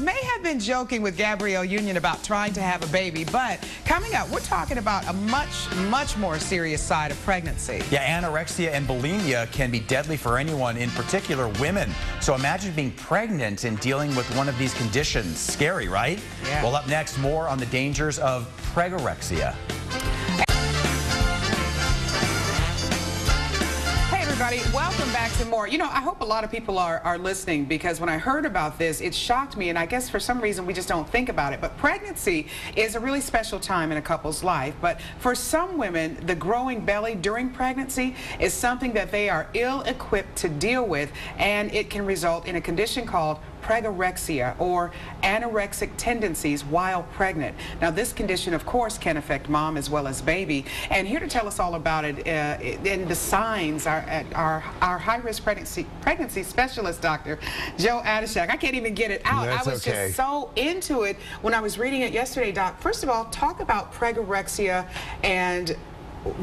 Charles may have been joking with Gabrielle Union about trying to have a baby, but coming up, we're talking about a much, much more serious side of pregnancy. Yeah, anorexia and bulimia can be deadly for anyone, in particular women. So imagine being pregnant and dealing with one of these conditions. Scary, right? Yeah. Well, up next, more on the dangers of pregorexia. Hey, everybody. Welcome back to more. You know, I hope a lot of people are, are listening because when I heard about this, it shocked me, and I guess for some reason we just don't think about it. But pregnancy is a really special time in a couple's life. But for some women, the growing belly during pregnancy is something that they are ill-equipped to deal with, and it can result in a condition called pregorexia or anorexic tendencies while pregnant. Now this condition of course can affect mom as well as baby and here to tell us all about it uh, and the signs are our, our high-risk pregnancy pregnancy specialist doctor Joe Adashek. I can't even get it out. That's I was okay. just so into it when I was reading it yesterday doc. First of all talk about pregorexia and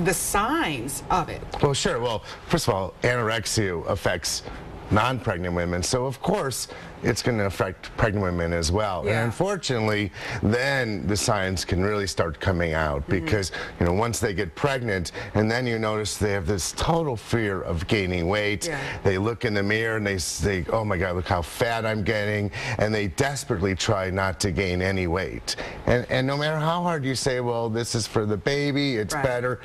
the signs of it. Well, sure. Well, first of all, anorexia affects non-pregnant women. So of course, it's going to affect pregnant women as well. Yeah. And unfortunately, then the signs can really start coming out mm-hmm. because, you know, once they get pregnant and then you notice they have this total fear of gaining weight. Yeah. They look in the mirror and they say, oh my God, look how fat I'm getting. And they desperately try not to gain any weight. And, and no matter how hard you say, well, this is for the baby, it's right. better,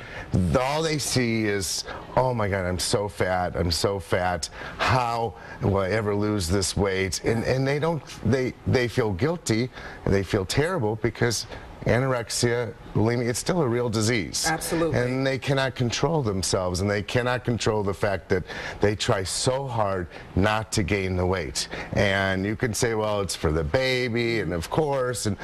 all they see is, oh my God, I'm so fat, I'm so fat. How how will I ever lose this weight? And, and they don't, they, they feel guilty and they feel terrible because anorexia, bulimia, it's still a real disease. Absolutely. And they cannot control themselves and they cannot control the fact that they try so hard not to gain the weight. And you can say, well, it's for the baby and of course, and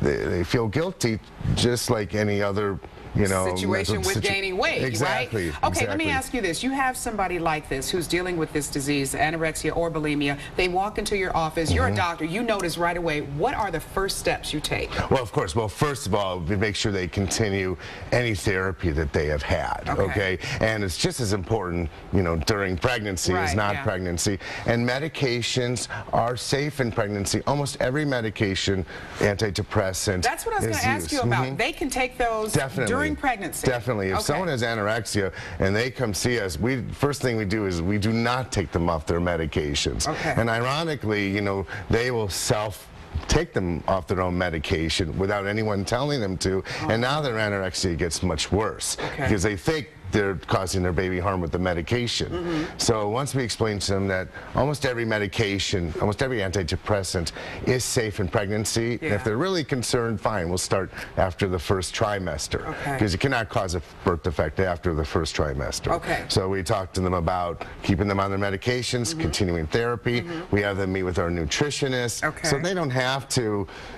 they, they feel guilty just like any other you know, situation with situ gaining weight, exactly, right? Okay, exactly. let me ask you this. You have somebody like this who's dealing with this disease, anorexia or bulimia. They walk into your office. You're mm -hmm. a mm-hmm. doctor. You notice right away. What are the first steps you take? Well, of course. Well, first of all, we make sure they continue any therapy that they have had, okay? okay? And it's just as important, you know, during pregnancy right, as not yeah. pregnancy. And medications are safe in pregnancy. Almost every medication, antidepressant, That's what I was going to ask you about. Mm -hmm. They can take those Definitely during pregnancy. Definitely. If okay. someone has anorexia and they come see us, we first thing we do is we do not take them off their medications. Okay. And ironically, you know, they will self take them off their own medication without anyone telling them to. Oh. And now their anorexia gets much worse okay. because they think they're causing their baby harm with the medication. Mm -hmm. So once we explain to them that almost every medication, almost every antidepressant is safe in pregnancy, yeah. and if they're really concerned, fine, we'll start after the first trimester. Because okay. you cannot cause a birth defect after the first trimester. Okay. So we talk to them about keeping them on their medications, mm -hmm. continuing therapy. Mm -hmm. We have them meet with our nutritionist. Okay. So they don't have to,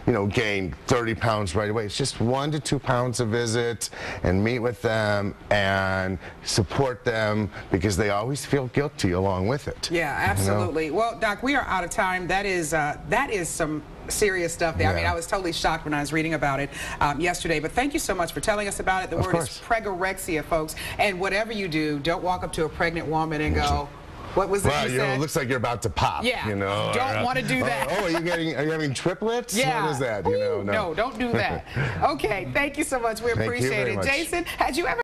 you know, gain 30 pounds right away. It's just one to two pounds a visit and meet with them and and support them because they always feel guilty along with it. Yeah, absolutely. You know? Well, Doc, we are out of time. That is uh, that is some serious stuff there. Yeah. I mean, I was totally shocked when I was reading about it um, yesterday. But thank you so much for telling us about it. The of word course. is pregorexia, folks. And whatever you do, don't walk up to a pregnant woman and go, what was it well, you, know, it looks like you're about to pop. Yeah. You know. Don't want to do uh, that. Oh, oh, are you getting? Are you having triplets? Yeah. What is that? You Ooh, know, no. no, don't do that. okay. Thank you so much. We Thank appreciate it. Much. Jason, had you ever?